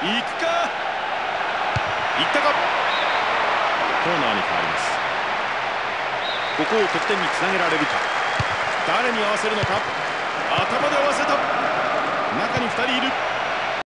行くか。行ったか。コーナーに変わります。ここを得点につなげられるか。誰に合わせるのか。頭で合わせた。中に2人いる。